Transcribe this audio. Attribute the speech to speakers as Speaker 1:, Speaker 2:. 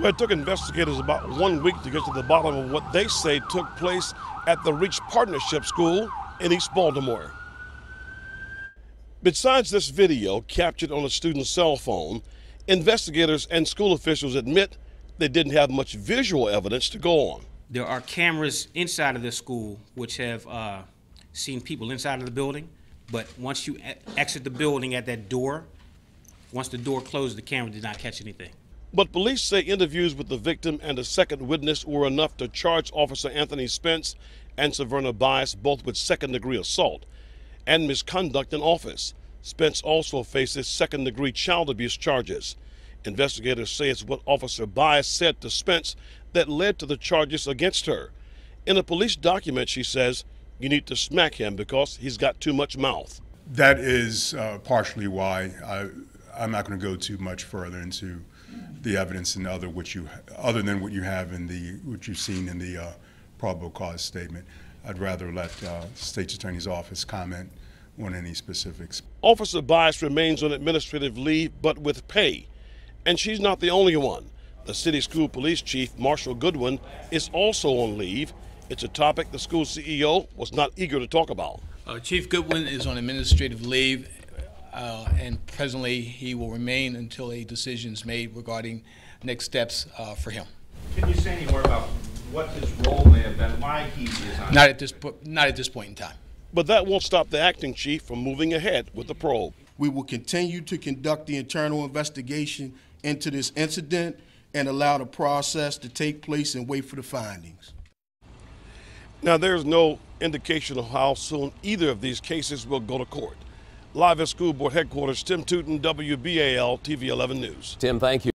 Speaker 1: Well, it took investigators about one week to get to the bottom of what they say took place at the Reach Partnership School in East Baltimore. Besides this video captured on a student's cell phone, investigators and school officials admit they didn't have much visual evidence to go on.
Speaker 2: There are cameras inside of the school which have uh, seen people inside of the building, but once you exit the building at that door, once the door closed, the camera did not catch anything.
Speaker 1: But police say interviews with the victim and a second witness were enough to charge Officer Anthony Spence and Saverna Bias both with second degree assault and misconduct in office. Spence also faces second degree child abuse charges. Investigators say it's what Officer Bias said to Spence that led to the charges against her. In a police document, she says, You need to smack him because he's got too much mouth.
Speaker 3: That is uh, partially why I, I'm not going to go too much further into the evidence and other which you, other than what you have in the what you've seen in the uh, probable cause statement. I'd rather let uh, State's Attorney's Office comment on any specifics.
Speaker 1: Officer Bias remains on administrative leave but with pay. And she's not the only one. The city school police chief, Marshall Goodwin, is also on leave. It's a topic the school CEO was not eager to talk about.
Speaker 4: Uh, Chief Goodwin is on administrative leave, uh, and presently he will remain until a decision is made regarding next steps uh, for him.
Speaker 5: Can you say any more about what his role may have been, why he is on?
Speaker 4: Not at this, po- not at this point in time.
Speaker 1: But that won't stop the acting chief from moving ahead with the probe.
Speaker 6: We will continue to conduct the internal investigation into this incident and allow the process to take place and wait for the findings.
Speaker 1: Now, there's no indication of how soon either of these cases will go to court. Live at school board headquarters, Tim Tooten, WBAL TV 11 News.
Speaker 7: Tim, thank you.